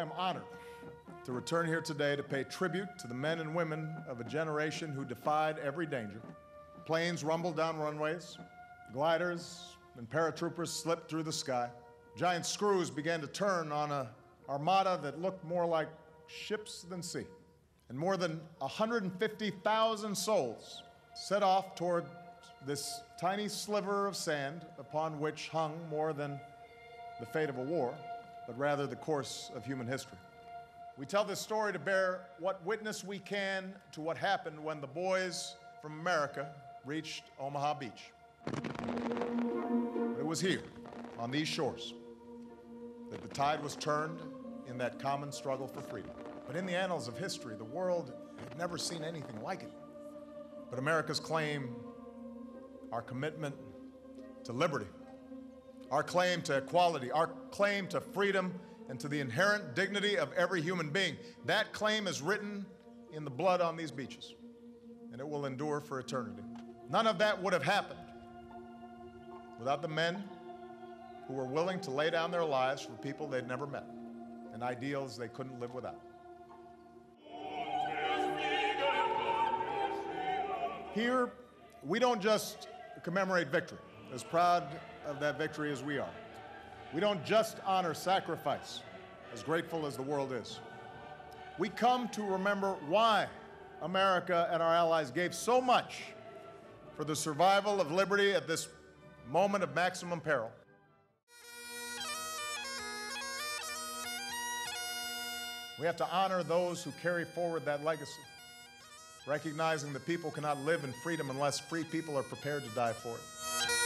I am honored to return here today to pay tribute to the men and women of a generation who defied every danger. Planes rumbled down runways, gliders and paratroopers slipped through the sky. Giant screws began to turn on a armada that looked more like ships than sea. And more than 150,000 souls set off toward this tiny sliver of sand upon which hung more than the fate of a war, but rather the course of human history. We tell this story to bear what witness we can to what happened when the boys from America reached Omaha Beach. But it was here, on these shores, that the tide was turned in that common struggle for freedom. But in the annals of history, the world had never seen anything like it. But America's claim, our commitment to liberty, our claim to equality, our claim to freedom, and to the inherent dignity of every human being, that claim is written in the blood on these beaches, and it will endure for eternity. None of that would have happened without the men who were willing to lay down their lives for people they'd never met and ideals they couldn't live without. Here, we don't just commemorate victory, as proud of that victory as we are. We don't just honor sacrifice, as grateful as the world is. We come to remember why America and our allies gave so much for the survival of liberty at this moment of maximum peril. We have to honor those who carry forward that legacy, recognizing that people cannot live in freedom unless free people are prepared to die for it.